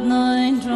night, nine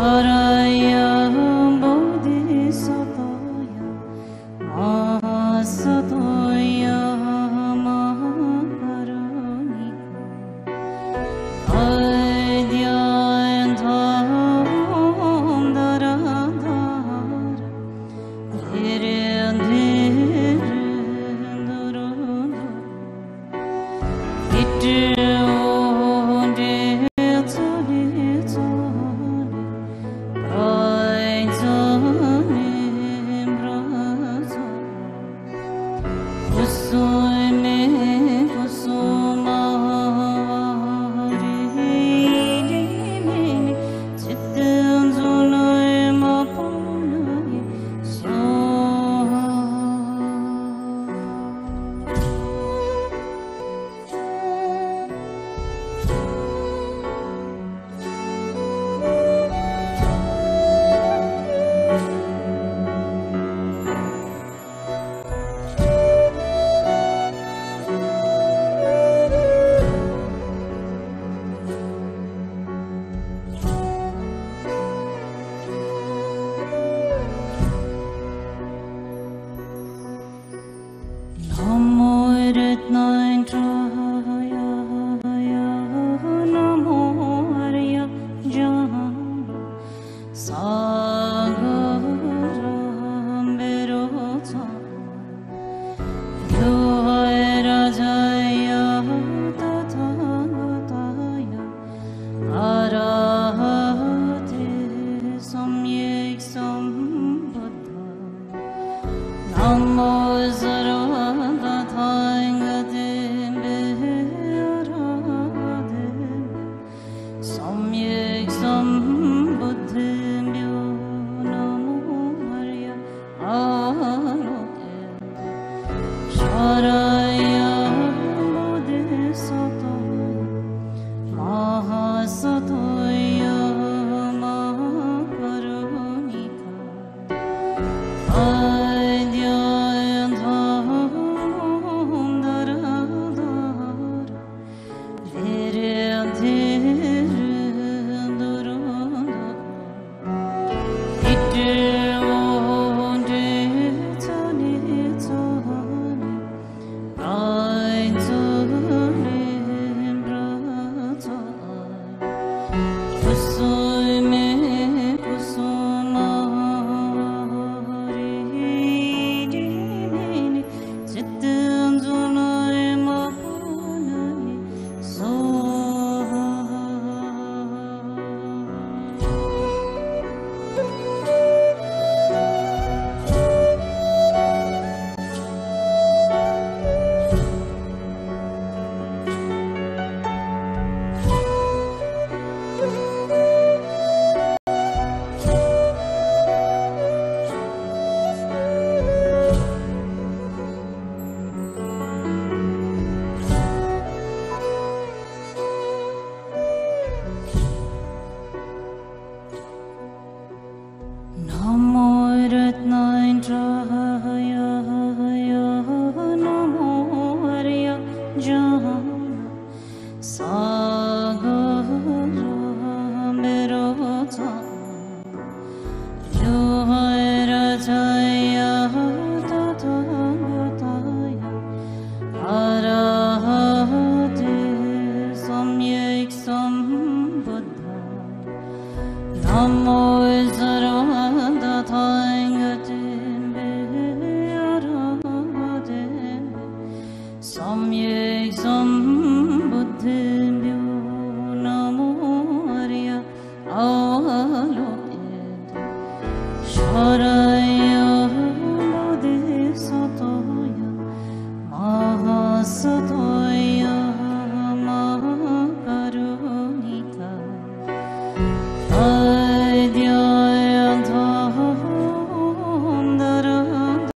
Samyek Somos